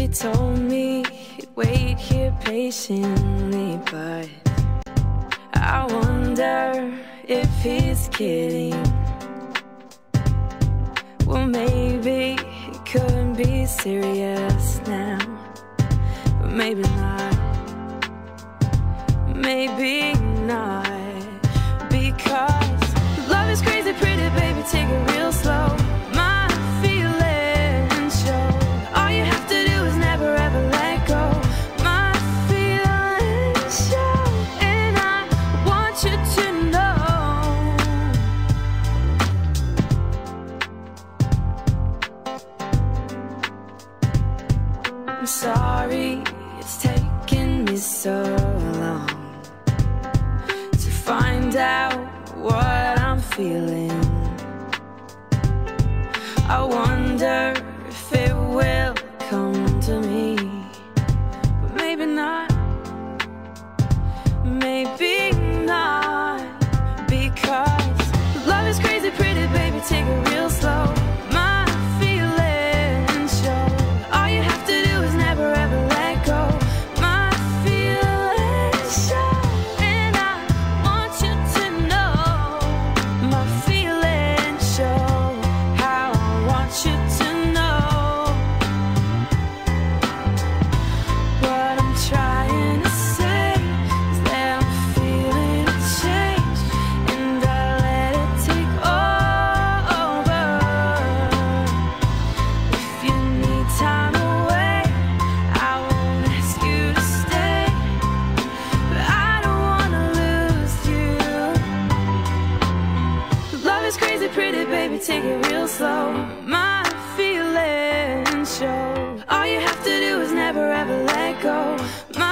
He told me he'd wait here patiently, but I wonder if he's kidding. Well, maybe he couldn't be serious now, but maybe not. Maybe not. I'm sorry it's taken me so long to find out what I'm feeling. I wonder. baby, take it real slow. My feelings show. All you have to do is never ever let go. My